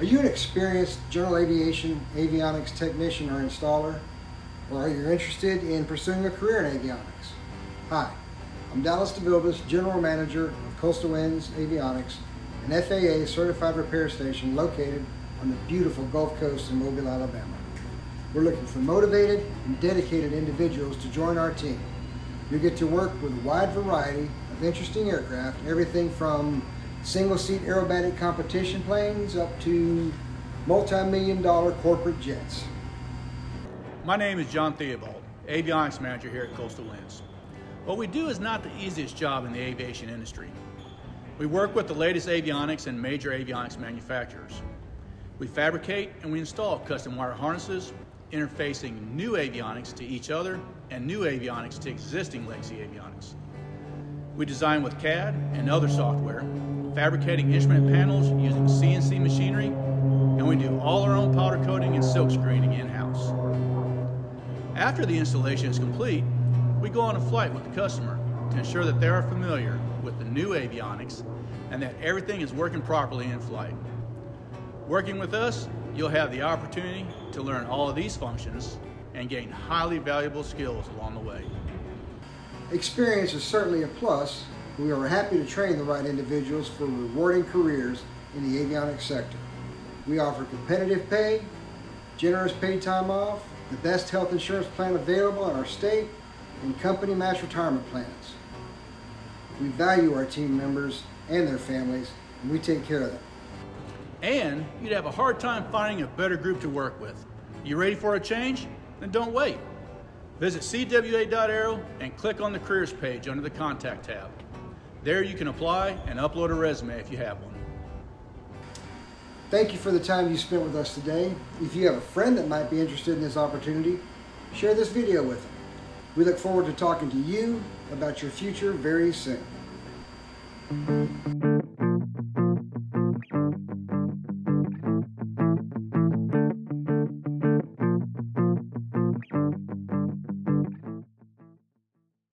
Are you an experienced general aviation avionics technician or installer? Or are you interested in pursuing a career in avionics? Hi, I'm Dallas DeVilbiss, General Manager of Coastal Winds Avionics, an FAA certified repair station located on the beautiful Gulf Coast in Mobile, Alabama. We're looking for motivated and dedicated individuals to join our team. You'll get to work with a wide variety of interesting aircraft, everything from single-seat aerobatic competition planes up to multi-million dollar corporate jets. My name is John Theobald, avionics manager here at Coastal Winds. What we do is not the easiest job in the aviation industry. We work with the latest avionics and major avionics manufacturers. We fabricate and we install custom wire harnesses, interfacing new avionics to each other and new avionics to existing legacy avionics. We design with CAD and other software, fabricating instrument panels using CNC machinery, and we do all our own powder coating and silk screening in-house. After the installation is complete, we go on a flight with the customer to ensure that they are familiar with the new avionics and that everything is working properly in flight. Working with us, you'll have the opportunity to learn all of these functions and gain highly valuable skills along the way. Experience is certainly a plus. We are happy to train the right individuals for rewarding careers in the avionics sector. We offer competitive pay, generous paid time off, the best health insurance plan available in our state, and company match retirement plans. We value our team members and their families, and we take care of them and you'd have a hard time finding a better group to work with. You ready for a change? Then don't wait. Visit cwa.aero and click on the careers page under the contact tab. There you can apply and upload a resume if you have one. Thank you for the time you spent with us today. If you have a friend that might be interested in this opportunity, share this video with them. We look forward to talking to you about your future very soon.